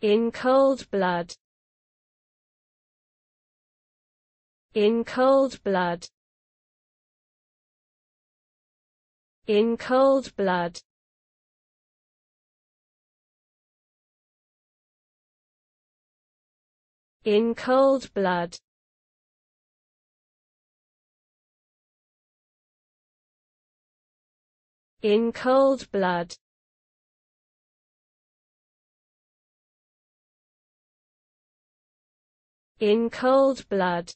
in cold blood. In cold blood. In cold blood. In cold blood. In cold blood in cold blood